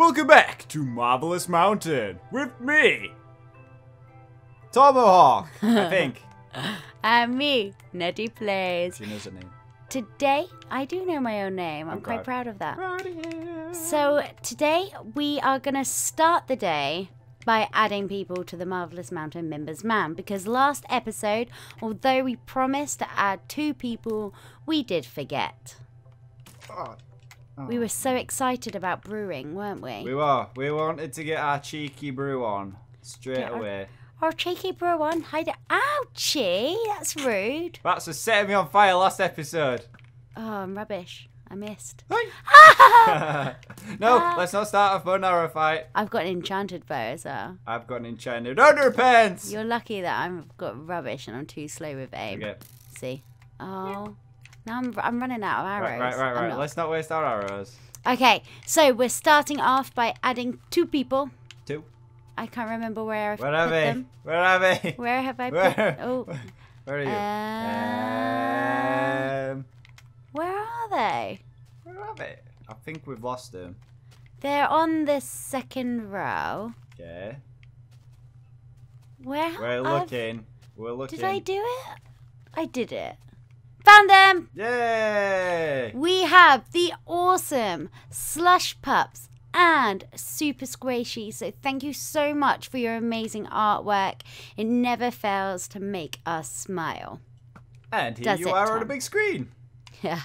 Welcome back to Marvelous Mountain with me, Tomohawk. I think. And me, Netty Plays. She knows her name. Today, I do know my own name. I'm, I'm quite proud. proud of that. Proud of. So, today we are going to start the day by adding people to the Marvelous Mountain Members Man because last episode, although we promised to add two people, we did forget. Oh, We were so excited about brewing, weren't we? We were. We wanted to get our cheeky brew on straight Get our- away. Oh, cheeky brew on. Hide it. Ouchie! That's rude. That's for setting me on fire last episode. Oh, I'm rubbish. I missed. no, Ah. let's not start a fun arrow fight. I've got an enchanted bow as well. I've got an enchanted underpants. You're lucky that I've got rubbish and I'm too slow with aim. Okay. See? Oh. Now I'm, I'm running out of arrows. Right, right, right, right. Let's not waste our arrows. Okay, so we're starting off by adding two people. Two. I can't remember where I've Where put they? them. Where are they? Where have I put Where? Oh, Where are you? Uh, um, where are they? where are they? I think we've lost them. They're on the second row. Okay. Where We're have- looking. We're looking. Did I do it? I did it. Found them! Yay! We have the awesome Slush Pups and Super Squishy. So thank you so much for your amazing artwork. It never fails to make us smile. And here Does you it, are on a big screen. Yeah.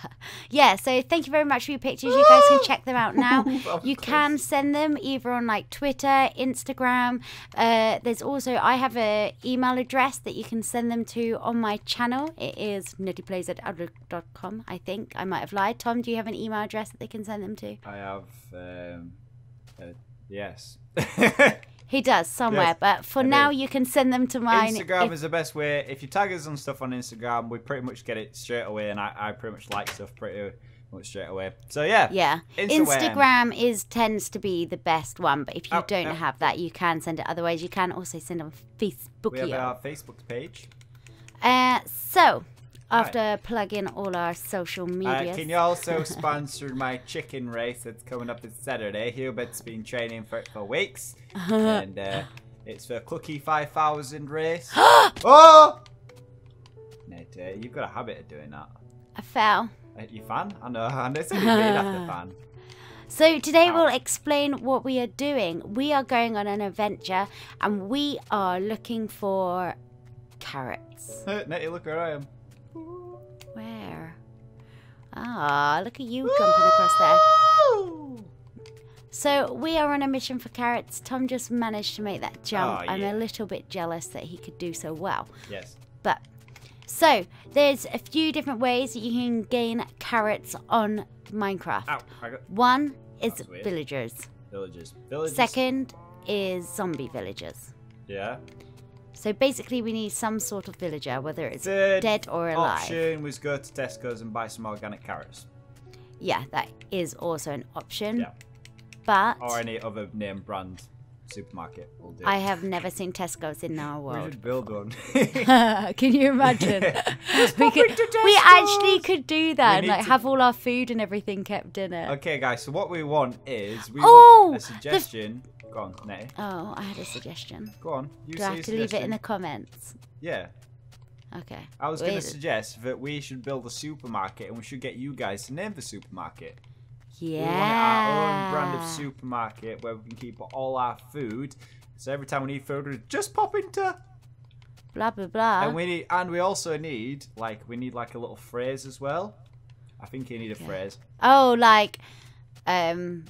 Yeah, so thank you very much for your pictures. You guys can check them out now. You course. can send them either on like Twitter, Instagram. Uh, there's also I have a email address that you can send them to on my channel. It is nettyplays at outlook.com, I think. I might have lied. Tom, do you have an email address that they can send them to? I have. Um, uh, yes. He does somewhere, Yes, but for do. now you can send them to mine. Instagram if- is the best way. If you tag us on stuff on Instagram, we pretty much get it straight away, and I, I pretty much like stuff pretty much straight away. So yeah. yeah, Instagram. Instagram is tends to be the best one, but if you Oh, don't oh. have that, you can send it. Otherwise, you can also send on Facebook. We have our Facebook page. Uh, so, after plugging all our social Uh, media, can you also sponsor my chicken race that's coming up this Saturday? Hubert's been training for it for weeks, and uh, it's for Cookie 5000 race. oh! Ned, uh, you've got a habit of doing that. I fell. Uh, you fan? I know, I know. It's only made after fan. So today we'll explain what we are doing. We are going on an adventure, and we are looking for carrots. Netty, look where I am. Ah, look at you jumping across there. So we are on a mission for carrots. Tom just managed to make that jump. Oh, I'm a little bit jealous that he could do so well. Yes. But so there's a few different ways that you can gain carrots on Minecraft. Ow, I got One is villagers. villagers. Villagers. Second is zombie villagers. Yeah. So basically, we need some sort of villager, whether it's Third dead or alive. option was go to Tesco's and buy some organic carrots. Yeah, that is also an option. Yeah. But Or any other name brand supermarket will do. I have never seen Tesco's in our world. we should build one. Can you imagine? we, could, we actually could do that and like to- have all our food and everything kept in it. okay, guys. So what we want is we Oh, want a the- suggestion. Go on, Netty. Oh, I had a suggestion. Go on. You Do I have to leave it in the comments? Yeah. Okay. I was going to suggest that we should build a supermarket and we should get you guys to name the supermarket. Yeah. We want our own brand of supermarket where we can keep all our food. So every time we need food, we just pop into. Blah blah blah. And we need, and we also need like we need like a little phrase as well. I think you need a phrase. Oh, like, um,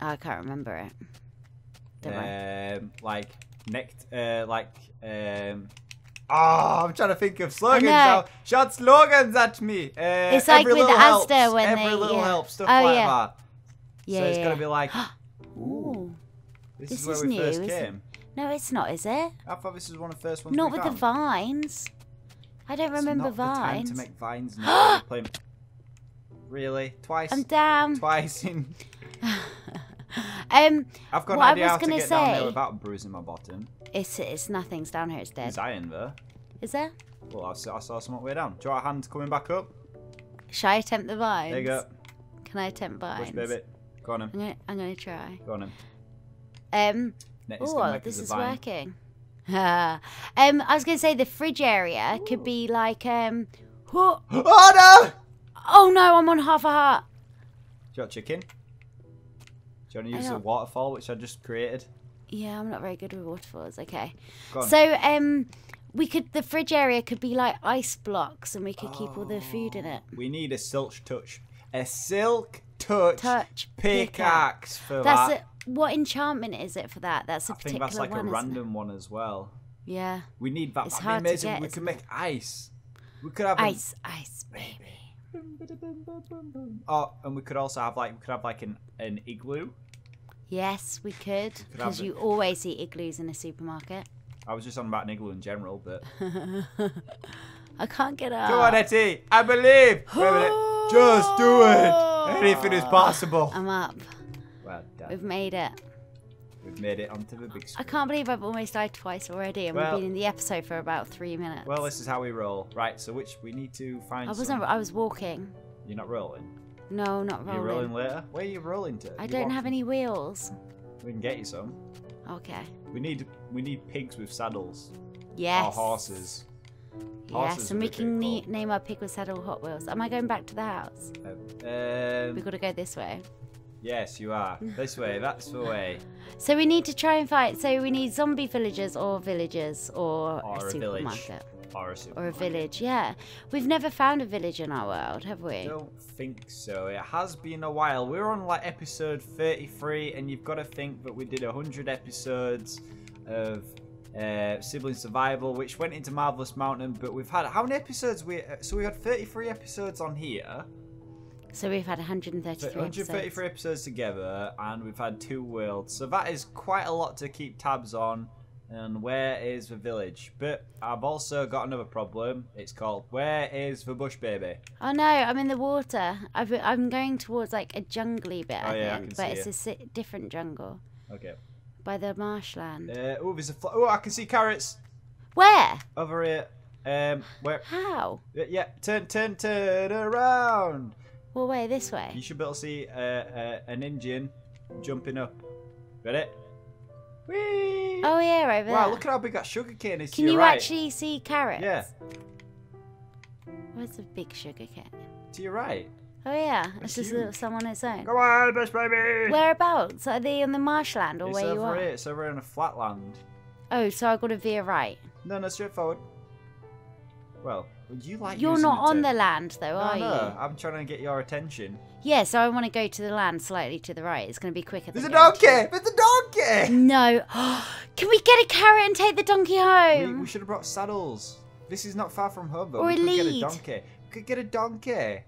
I can't remember it. Don't worry. Um, like next, uh, like um. Oh, I'm trying to think of slogans now. Shout slogans at me. Uh, It's like every with Asda helps. when every they- little yeah. helps stuff Oh, like yeah. that. Yeah. so it's yeah, gonna be like, Ooh. this, This is where is we new, first isn't it? came. No, it's not, is it? I thought this was one of the first ones. Not with the vines. I don't It's remember not the time vines. to make vines now. Really? Twice? I'm down. Twice in. Um, I've got I an idea was how to get down there say- without bruising my bottom. It's it's nothing's down here. It's dead. There's iron there. Is there? Well, I saw, I saw something way down. Do you want a hand coming back up? Shall I attempt the vines? There you go. Can I attempt vines? Push, baby. Go on him. I'm gonna, I'm gonna try. Go on him. Um. Oh, this is vine. working. um, I was gonna say the fridge area could be like um. whoa- Oh no! Oh no, I'm on half a heart. Do you want chicken? Do you want to use the waterfall which I just created? Yeah, I'm not very good with waterfalls. Okay. So um, we could the fridge area could be like ice blocks, and we could keep all the food in it. We need a silk touch. A silk touch, Touch pickaxe for That's that. it. What enchantment is it for that? That's a I think particular that's like one. a it? random one as well. Yeah. We need that. It's hard to amazing. get, we could make ice. We could have an- Ice, ice, baby. Oh, and we could also have like we could have like an an igloo. Yes, we could. Because you always see igloos in a supermarket. I was just on about an igloo in general, but I can't get up. come on, Netty, I believe. Wait a minute. Just do it. Anything is possible. I'm up. Well done. We've made it. We've made it onto the big screen. I can't believe I've almost died twice already, and Well- we've been in the episode for about three minutes. Well, this is how we roll. Right, so which we need to find. I wasn't. some- I was walking. You're not rolling. No, not rolling. You're rolling later. Where are you rolling to? I You don't walking? have any wheels. We can get you some. Okay. We need we need pigs with saddles. Yes. Or horses. Horses Yes, and we can ne- name our pig with saddle Hot Wheels. Am I going back to the house? Um, We've got to go this way. yes, you are. This way. That's the way. So we need to try and fight. So we need zombie villagers or villagers or, Or a a supermarket Or or a village. Yeah, we've never found a village in our world, have we? I don't think so. It has been a while. We're on like episode 33, and you've got to think that we did 100 episodes of uh, sibling survival, which went into Marvelous Mountain. But we've had how many episodes? We uh, so we had 33 episodes on here. So we've had 133 133 episodes. episodes together, and we've had two worlds. So that is quite a lot to keep tabs on. And where is the village? But I've also got another problem. It's called Where is the bush baby? Oh no, I'm in the water. I've, I'm going towards like a jungly bit, Oh, I yeah, I think, can but it's you. a si- different jungle Okay. by the marshland. Uh, oh, there's a. Oh, I can see carrots Where? over here. Um, where? How? Yeah, yeah, turn, turn, turn around. Well, way this way. You should be able to see uh, uh, an Indian jumping up. Ready? Whee! Oh yeah, over wow, there. look at how big that sugar cane is. to Can you right. actually see carrots? Yeah. Oh, Where's the big sugar cane? To your right. Oh yeah, That's it's just huge. a, some on its own. Come on, best baby. Whereabouts? Are they on the marshland or it's where you over are? here. It's over in a flatland. Oh, so I got to veer right. No, no, straight forward. Well, would you like? You're not on to- the land though, No, are no. you? I'm trying to get your attention. Yeah, so I want to go to the land slightly to the right. It's going to be quicker. There's a than going to- donkey. There's a donkey. No. Can we get a carrot and take the donkey home? we should have brought saddles. This is not far from home, though. Or we a could get a donkey. We could get a donkey.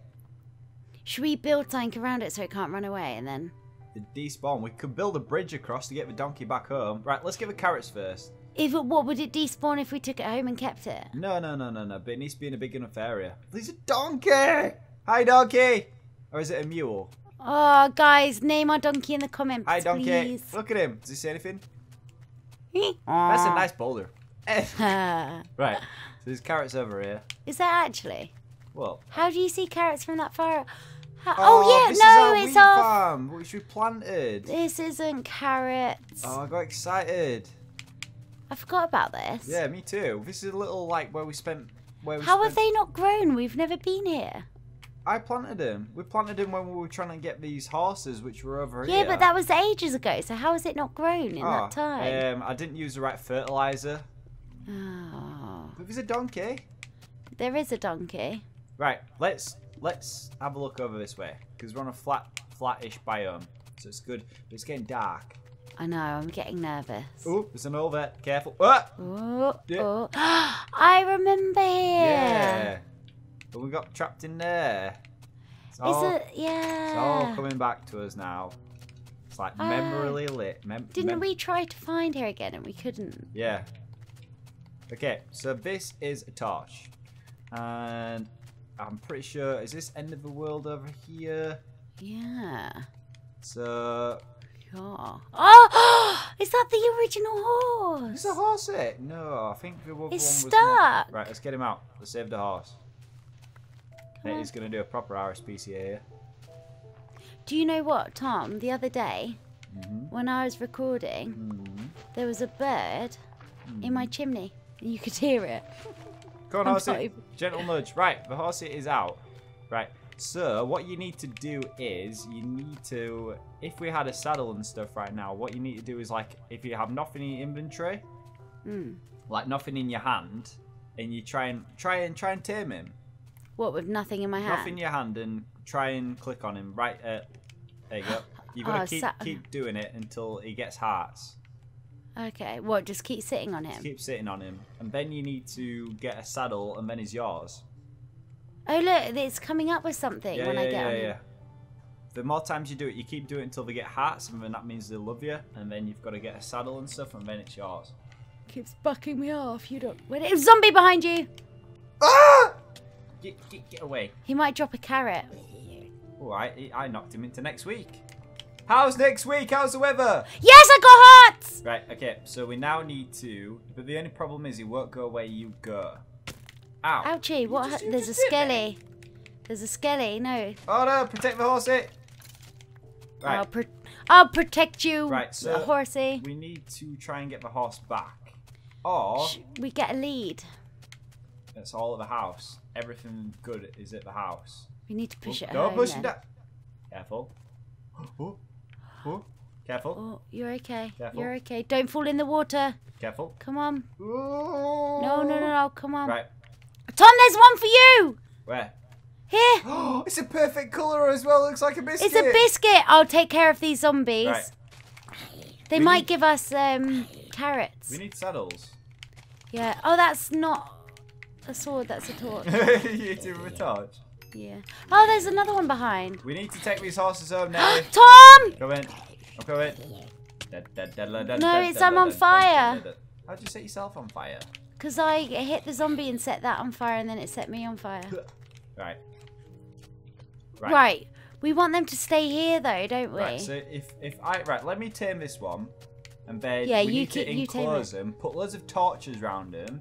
Should we build something around it so it can't run away and then? The despawn. We could build a bridge across to get the donkey back home. Right, let's get the carrots first. If it, what would it despawn if we took it home and kept it? No, no, no, no, no. But it needs to be in a big enough area. There's a donkey. Hi, donkey. Or is it a mule? Oh, guys, name our donkey in the comments, Hi, donkey. please. Look at him. Does he say anything? That's That's a nice boulder. Eh. right. So there's carrots over here. Is that actually? Well. How do you see carrots from that far? How- Oh, oh, this yeah, no, our it's off. farm, which we planted. This isn't carrots. Oh, I got excited. I forgot about this. Yeah, me too. This is a little like where we spent. Where we How spent, have they not grown? We've never been here. I planted him. We planted him when we were trying to get these horses, which were over Yeah, here. but that was ages ago. So how has it not grown in Oh, that time? Um, I didn't use the right fertilizer. Oh, there's a donkey. there is a donkey. Right, let's let's have a look over this way because we're on a flat, flattish biome, so it's good. But it's getting dark. I know. I'm getting nervous. Oh, there's an old vet. Careful. Ah! Oh, Yeah. oh. I remember here. Yeah. But we got trapped in there. It's Is all, it? Yeah. it's all coming back to us now. It's like Ah. memorily lit. Mem- Didn't we try to find her again and we couldn't? Yeah. Okay, so this is a torch. And I'm pretty sure, is this end of the world over here? Yeah. So, Yeah. Oh, is that the original horse? is the horse it? No, I think the other one It's was more- stuck. Right, let's get him out. Let's save the horse. Come. He's going to do a proper RSPCA here. Do you know what, Tom? The other day, Mhm. when I was recording, Mhm. there was a bird in Mm. my chimney. You could hear it. Go on, I'm horsey. sorry. Gentle nudge. Right, the horsey is out. Right. So what you need to do is you need to, if we had a saddle and stuff right now, what you need to do is like if you have nothing in your inventory, Mm. like nothing in your hand, and you try and try and try and tame him. What with nothing in my hand? Nothing in your hand and try and click on him. Right. Uh, there you go. You've gotta Oh, keep sa- keep doing it until he gets hearts. Okay. What? Just keep sitting on Just him. keep sitting on him, and then you need to get a saddle, and then he's yours. Oh look, it's coming up with something Yeah, when yeah, I get yeah, on yeah. him. The more times you do it, you keep doing it until they get hearts, and then that means they love you, and then you've got to get a saddle and stuff, and then it's yours. Keeps bucking me off. You don't. Wait, it's zombie behind you. Get, get, get away. He might drop a carrot. Alright, I knocked him into next week. How's next week? How's the weather? Yes, I got hearts. Right, okay, so we now need to, but the only problem is he won't go where you go. Ow. Ouchie! What? just- There's a skelly. There's a skelly. No. Oh no, protect the horsey! Eh? Right, I'll, pro- I'll protect you, Right, so- horsey. we need to try and get the horse back. Or, Sh- We get a lead. it's all at the house. Everything good is at the house. We need to push Oh, it Don't push it down. Careful. Oh, oh. Careful. Oh, you're okay. Careful. You're okay. Don't fall in the water. Careful. Come on. No, No, no, no, no. Come on. Right. Tom, there's one for you. Where? Here. Oh, it's a perfect colour as well. Looks like a biscuit. It's a biscuit. I'll take care of these zombies. Right. They We might need- give us um carrots. We need saddles. Yeah. Oh, that's not a sword. That's a torch. you do with a torch. yeah. Oh, there's another one behind. We need to take these horses home now. Tom! Go in. I'm. No, it's- I'm on fire. How'd you set yourself on fire? Because I hit the zombie and set that on fire, and then it set me on fire. Right. Right. We want them to stay here, though, don't we? Right, so if if I right, let me tame this one, and then Yeah, we you need keep- to you tame enclose them, put loads of torches around them,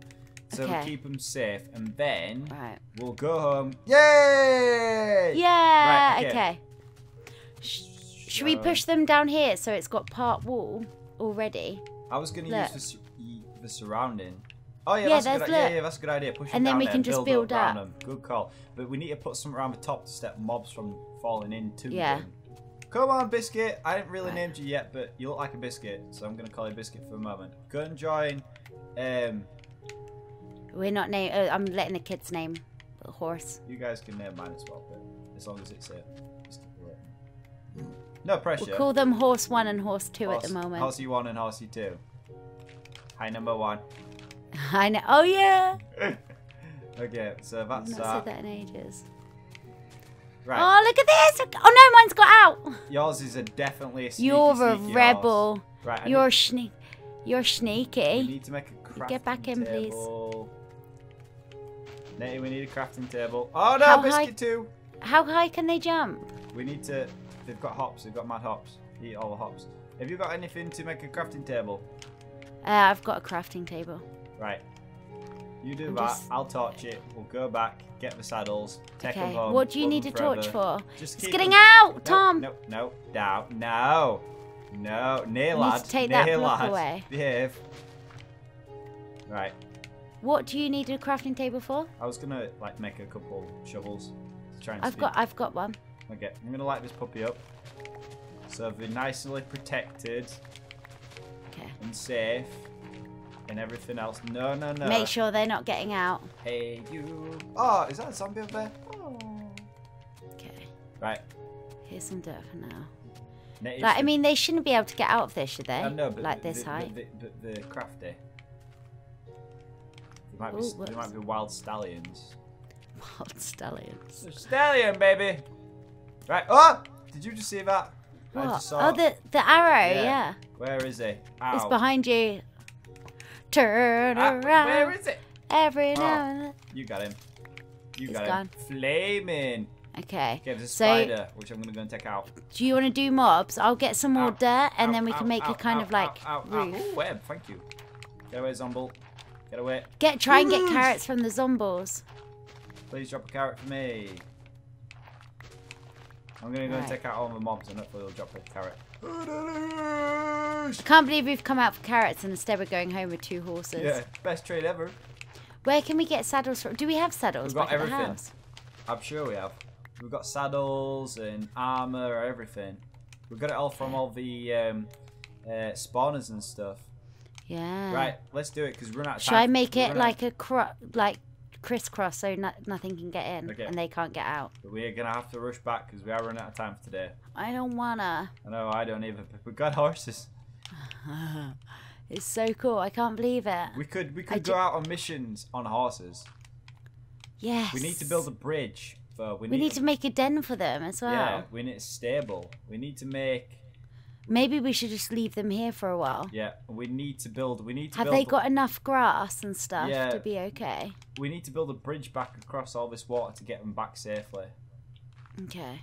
so Okay. we keep them safe, and then Right. we'll go home. Yay! Yeah. Right, okay. okay. Sh- should we push them down here so it's got part wall already? I was gonna Look. use the, the surrounding. Oh yeah, Yeah, that's a good, yeah, yeah, that's a good idea. Push them And then we can just build around up. them. Good call. But we need to put something around the top to stop mobs from falling into Yeah. them. Come on, biscuit. I haven't really Right. named you yet, but you look like a biscuit, so I'm gonna call you biscuit for a moment. Go and join. Um, We're not name. Uh, I'm letting the kids name the horse. you guys can name mine as well, but as long as it's related. No pressure. We'll call them horse one and horse two at the moment. Horsey one and horsey two. Hi, number one. Hi. know. Oh yeah. Okay, so I've that's not that. said that in ages. Right. Oh look at this! Oh no, mine's got out. Yours is a definitely a sneaky, You're a sneaky horse. rebel. Right, I You're need, sneak. You're we need to make a Get back in, please. Natty, we need a crafting table. Oh no, How biscuit high- too. How high can they jump? We need to. They've got hops. They've got mad hops. Eat all the hops. Have you got anything to make a crafting table? Uh, I've got a crafting table. Right. You do I'm that. just- I'll torch it. We'll go back, get the saddles, take them Okay. home. What do you need a them torch for? Just It's getting them- out, No, Tom. No, no, down, no, no, near need lad, to take near that lad. away. Behave. Right. What do you need a crafting table for? I was gonna like make a couple shovels to try and. I've speed- got. I've got one. Okay, I'm gonna light this puppy up. So they're nicely protected Okay. and safe, and everything else. No, no, no. Make sure they're not getting out. Hey, you. Oh, is that a zombie up there? Oh. Okay. Right. Here's some dirt for now. Native Like, I mean, they shouldn't be able to get out of this, should they? But like the, this the, height. The, the, the crafty. There might, be, Ooh, there might be wild stallions. Wild stallions. Stallion, baby. Right. Oh! Did you just see that? I What? just saw. Oh, the the arrow. Yeah. Yeah. Where is he? Ow. It's behind you. Turn Ah, around. where is it? Every Oh. now and then. You got him. You It's got gone. him. Flaming. Okay. Okay, there's a So- spider, which I'm gonna go and take out. Do you want to do mobs? I'll get some more Ow, dirt, and Ow, then we ow, can make ow, a kind ow, of like ow, ow, ow. roof. Ooh, web. Thank you. Get away, Zomble. Get away. Get try and get carrots from the zombies. Please drop a carrot for me. I'm gonna go and take out all the mobs and hopefully they'll drop a carrot. I can't believe we've come out for carrots and instead we're going home with two horses. Yeah, best trade ever. Where can we get saddles from? Do we have saddles We've got back at the everything. I'm sure we have. We've got saddles and armor, everything. We got it all from all the um, uh, spawners and stuff. Yeah. Right, let's do it because we're not. Should I make it like a cro- like crisscross so no- nothing can get in Okay. and they can't get out? We're gonna have to rush back because we are running out of time for today. I don't wanna. I know I don't even. But we got horses. It's so cool. I can't believe it. We could we could ju- go out on missions on horses. Yes. We need to build a bridge for. We We need, need to make a den for them as well. Yeah, we need it stable. We need to make. Maybe we should just leave them here for a while. Yeah, we need to build. We need to Have they got enough grass and stuff Yeah. to be okay? We need to build a bridge back across all this water to get them back safely. Okay.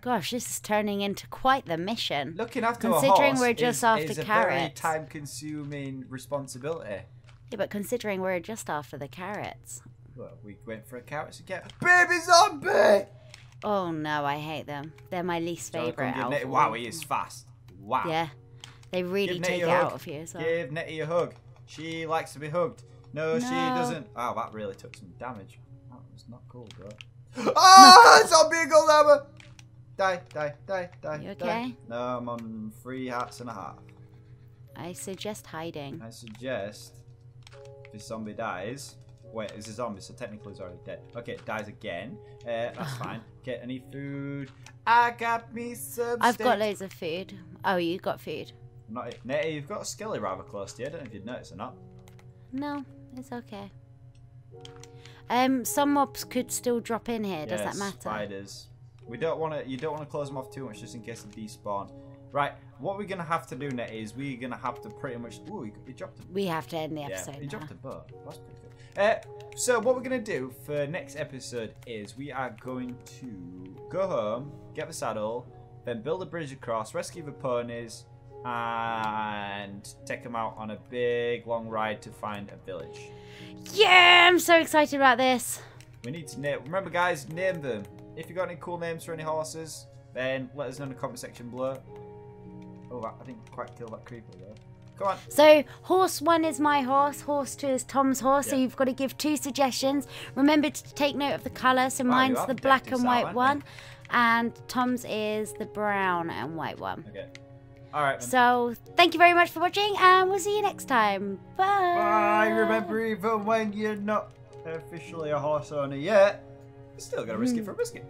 Gosh, this is turning into quite the mission. Looking after Considering a horse we're just is, after is a very carrots. time-consuming responsibility. Yeah, but considering we're just after the carrots. Well, we went for a carrots again. Baby zombie! Oh no, I hate them. They're my least favourite. Netty- Wow, he is fast. Wow. Yeah. They really Give take it out of you as well. Give Netty a hug. She likes to be hugged. No, she doesn't. Oh, that really took some damage. That was not cool, bro. Ah, zombie gold hammer! Die, die, die, die. You die. okay? No, I'm on three hearts and a half. I suggest hiding. I suggest if this zombie dies. Wait, it's a zombie, so technically he's already dead. Okay, dies again. Uh, that's fine. Get any food? I got me some. I've got loads of food. Oh, you got food? Not Netty, you've got a skelly rather close to you. I don't know if you'd notice or not. No, it's okay. Um, some mobs could still drop in here. Does Yeah, that matter? Spiders. We don't want to. You don't want to close them off too much, just in case they despawn. Right. What we're gonna have to do, Netty, is we're gonna have to pretty much. Ooh, he, dropped a We have to end the Yeah, episode he now. dropped a boat. That's pretty good. Uh, so what we're gonna do for next episode is we are going to go home, get the saddle, then build a bridge across, rescue the ponies, and take them out on a big long ride to find a village. Yeah, I'm so excited about this. We need to name. Remember, guys, name them. If you've got any cool names for any horses, then let us know in the comment section below. Oh, I didn't quite kill that creeper though. Come on. So, horse one is my horse, horse two is Tom's horse. So, you've got to give two suggestions. Remember to take note of the colour. So, Wow, mine's the black and white one, and Tom's is the brown and white one. Okay. All right. Then. So, thank you very much for watching, and we'll see you next time. Bye. Bye. Remember, even when you're not officially a horse owner yet, you're still gotta risk it hmm. for a biscuit.